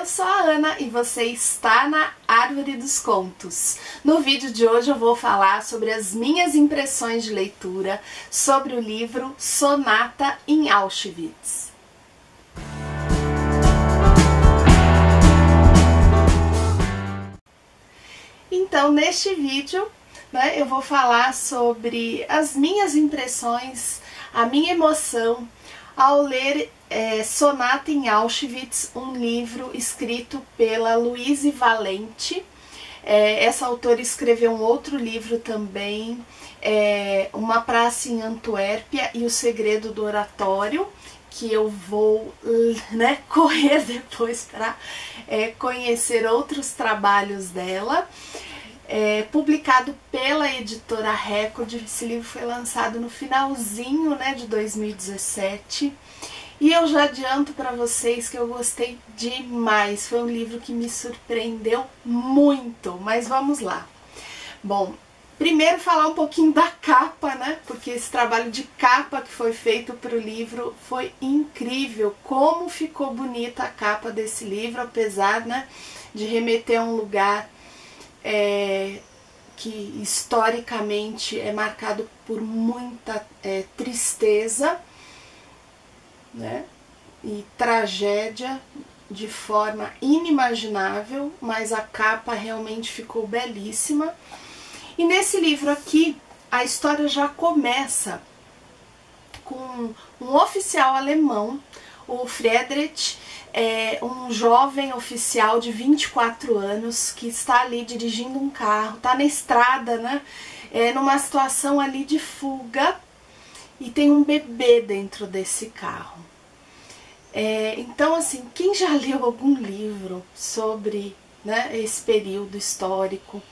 eu sou a Ana e você está na Árvore dos Contos. No vídeo de hoje eu vou falar sobre as minhas impressões de leitura sobre o livro Sonata em Auschwitz. Então, neste vídeo, né, eu vou falar sobre as minhas impressões, a minha emoção ao ler é, Sonata em Auschwitz, um livro escrito pela Louise Valente. É, essa autora escreveu um outro livro também, é, Uma Praça em Antuérpia e o Segredo do Oratório, que eu vou né, correr depois para é, conhecer outros trabalhos dela. É, publicado pela editora Record, esse livro foi lançado no finalzinho né, de 2017. E eu já adianto para vocês que eu gostei demais. Foi um livro que me surpreendeu muito, mas vamos lá. Bom, primeiro falar um pouquinho da capa, né? Porque esse trabalho de capa que foi feito para o livro foi incrível. Como ficou bonita a capa desse livro, apesar né, de remeter a um lugar é, que historicamente é marcado por muita é, tristeza né? E tragédia de forma inimaginável, mas a capa realmente ficou belíssima. E nesse livro aqui, a história já começa com um oficial alemão, o Friedrich, é um jovem oficial de 24 anos que está ali dirigindo um carro, está na estrada, né? É, numa situação ali de fuga e tem um bebê dentro desse carro. É, então, assim, quem já leu algum livro sobre né, esse período histórico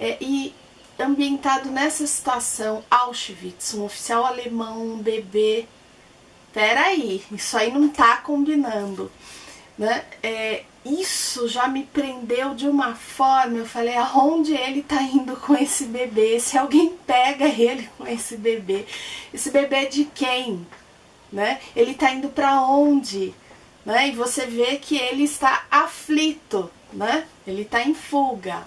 é, e ambientado nessa situação, Auschwitz, um oficial alemão, um bebê, peraí, isso aí não tá combinando, né? É, isso já me prendeu de uma forma, eu falei, aonde ele tá indo com esse bebê? Se alguém pega ele com esse bebê, esse bebê é de quem? né? Ele está indo para onde? Né? E você vê que ele está aflito, né? Ele está em fuga.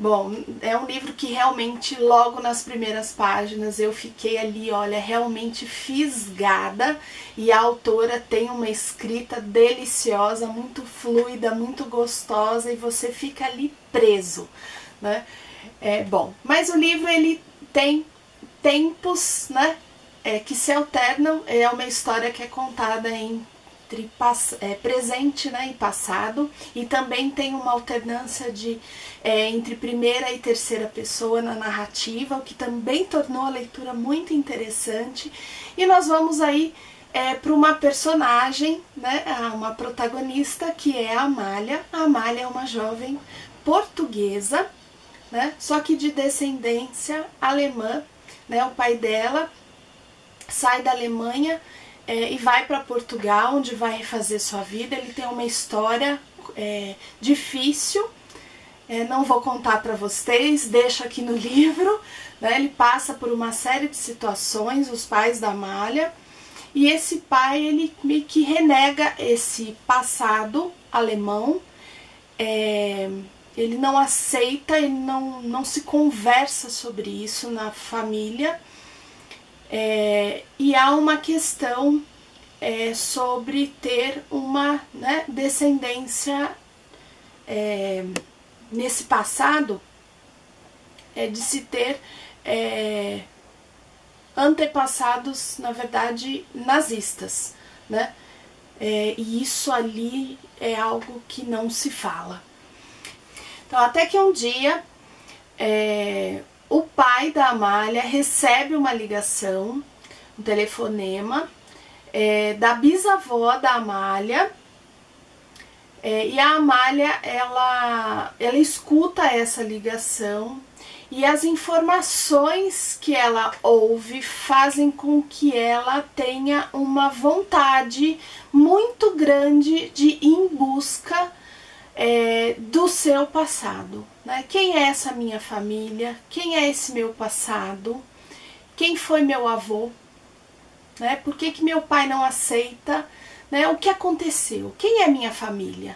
Bom, é um livro que realmente logo nas primeiras páginas eu fiquei ali, olha, realmente fisgada e a autora tem uma escrita deliciosa, muito fluida, muito gostosa e você fica ali preso, né? É bom, mas o livro ele tem tempos, né? é, que se alternam, é uma história que é contada entre é, presente né, e passado, e também tem uma alternância de é, entre primeira e terceira pessoa na narrativa, o que também tornou a leitura muito interessante. E nós vamos aí é, para uma personagem, né, uma protagonista que é a Amália. A Amália é uma jovem portuguesa, né, só que de descendência alemã. Né, o pai dela sai da Alemanha é, e vai para Portugal, onde vai refazer sua vida. Ele tem uma história é, difícil, é, não vou contar para vocês, deixo aqui no livro. Né? Ele passa por uma série de situações, os pais da Malha, e esse pai ele meio que renega esse passado alemão. É, ele não aceita, ele não, não se conversa sobre isso na família é, e há uma questão é, sobre ter uma né, descendência é, nesse passado, é, de se ter é, antepassados, na verdade, nazistas, né? É, e isso ali é algo que não se fala. Então, até que um dia o pai da Amália recebe uma ligação, um telefonema, é, da bisavó da Amália. É, e a Amália, ela, ela escuta essa ligação e as informações que ela ouve fazem com que ela tenha uma vontade muito grande de ir em busca é, do seu passado. Né? Quem é essa minha família? Quem é esse meu passado? Quem foi meu avô? Né? Por que, que meu pai não aceita? Né? O que aconteceu? Quem é minha família?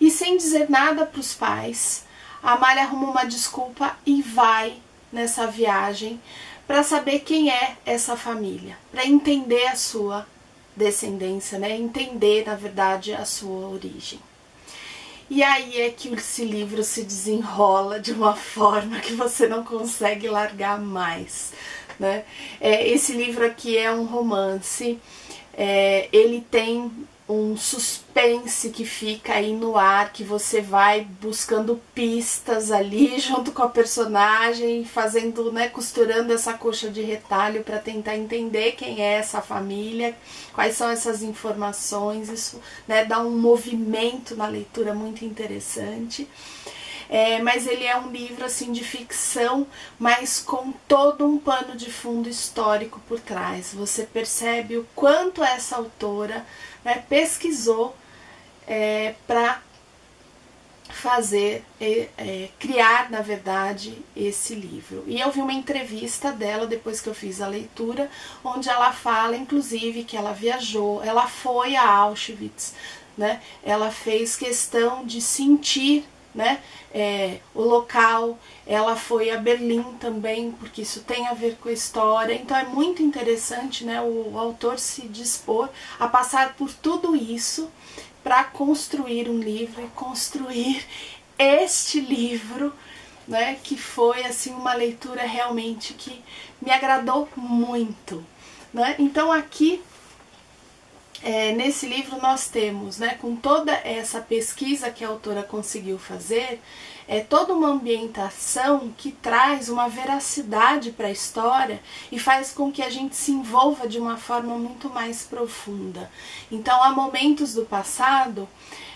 E sem dizer nada para os pais, a Amália arruma uma desculpa e vai nessa viagem para saber quem é essa família, para entender a sua descendência, né? Entender, na verdade, a sua origem. E aí é que esse livro se desenrola de uma forma que você não consegue largar mais. Né? É, esse livro aqui é um romance, é, ele tem um suspense que fica aí no ar, que você vai buscando pistas ali junto com a personagem, fazendo, né, costurando essa coxa de retalho para tentar entender quem é essa família, quais são essas informações, isso, né, dá um movimento na leitura muito interessante. É, mas ele é um livro assim de ficção, mas com todo um pano de fundo histórico por trás. Você percebe o quanto essa autora né, pesquisou é, para fazer, é, é, criar, na verdade, esse livro. E eu vi uma entrevista dela depois que eu fiz a leitura, onde ela fala, inclusive, que ela viajou, ela foi a Auschwitz, né? Ela fez questão de sentir né? É, o local, ela foi a Berlim também, porque isso tem a ver com a história. Então é muito interessante, né? O, o autor se dispor a passar por tudo isso para construir um livro e construir este livro, né? Que foi assim uma leitura realmente que me agradou muito, né? Então aqui é, nesse livro nós temos, né, com toda essa pesquisa que a autora conseguiu fazer, é toda uma ambientação que traz uma veracidade para a história e faz com que a gente se envolva de uma forma muito mais profunda. Então há momentos do passado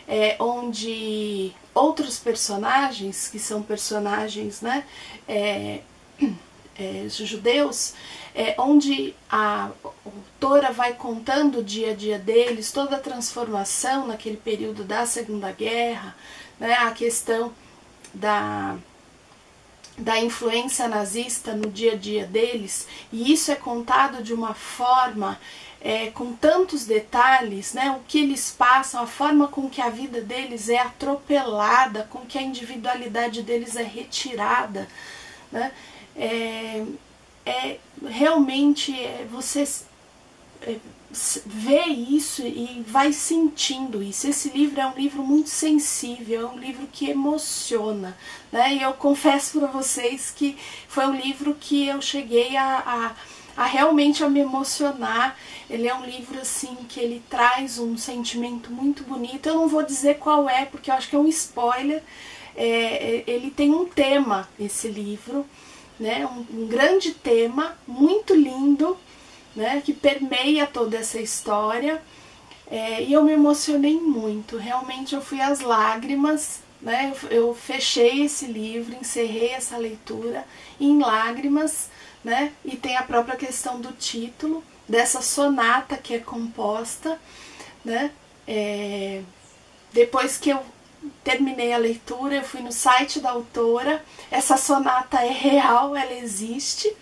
é, onde outros personagens, que são personagens né, é, é, judeus, é, onde a autora vai contando o dia a dia deles, toda a transformação naquele período da Segunda Guerra, né, a questão da, da influência nazista no dia a dia deles, e isso é contado de uma forma é, com tantos detalhes, né, o que eles passam, a forma com que a vida deles é atropelada, com que a individualidade deles é retirada. Né, é, é realmente é, você é, vê isso e vai sentindo isso. Esse livro é um livro muito sensível, é um livro que emociona, né? E eu confesso para vocês que foi um livro que eu cheguei a, a, a, realmente a me emocionar. Ele é um livro assim que ele traz um sentimento muito bonito. Eu não vou dizer qual é, porque eu acho que é um spoiler. É, é ele tem um tema esse livro né? Um, um grande tema muito lindo, né? Que permeia toda essa história. É, e eu me emocionei muito. Realmente eu fui às lágrimas, né? Eu, eu fechei esse livro, encerrei essa leitura em lágrimas, né? E tem a própria questão do título dessa sonata que é composta, né? É, depois que eu terminei a leitura, eu fui no site da autora. Essa sonata é real, ela existe,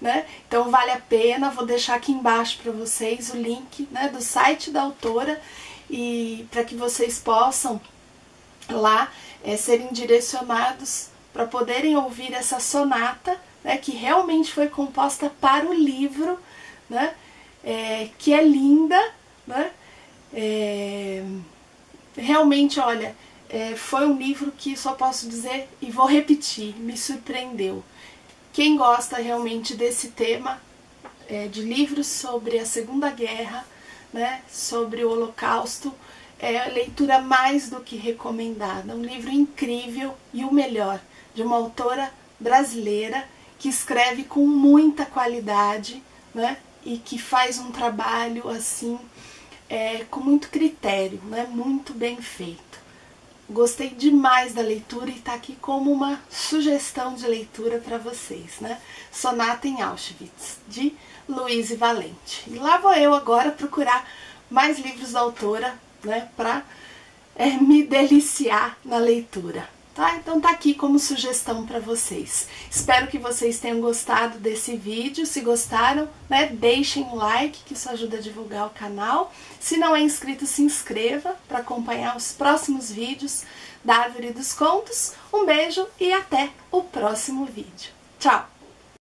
né? Então vale a pena. Vou deixar aqui embaixo para vocês o link, né, do site da autora e para que vocês possam lá é, serem direcionados para poderem ouvir essa sonata, né, que realmente foi composta para o livro, né? É, que é linda, né? É, realmente, olha, é, foi um livro que só posso dizer e vou repetir, me surpreendeu. Quem gosta realmente desse tema é, de livros sobre a Segunda Guerra, né, sobre o Holocausto, é a leitura mais do que recomendada. Um livro incrível e o melhor, de uma autora brasileira que escreve com muita qualidade, né, e que faz um trabalho assim é, com muito critério, né, muito bem feito. Gostei demais da leitura e está aqui como uma sugestão de leitura para vocês, né? Sonata em Auschwitz, de Luiz Valente. E lá vou eu agora procurar mais livros da autora, né, para é, me deliciar na leitura. Tá? Então tá aqui como sugestão para vocês. Espero que vocês tenham gostado desse vídeo. Se gostaram, né, deixem um like, que isso ajuda a divulgar o canal. Se não é inscrito, se inscreva para acompanhar os próximos vídeos da Árvore dos Contos. Um beijo e até o próximo vídeo. Tchau!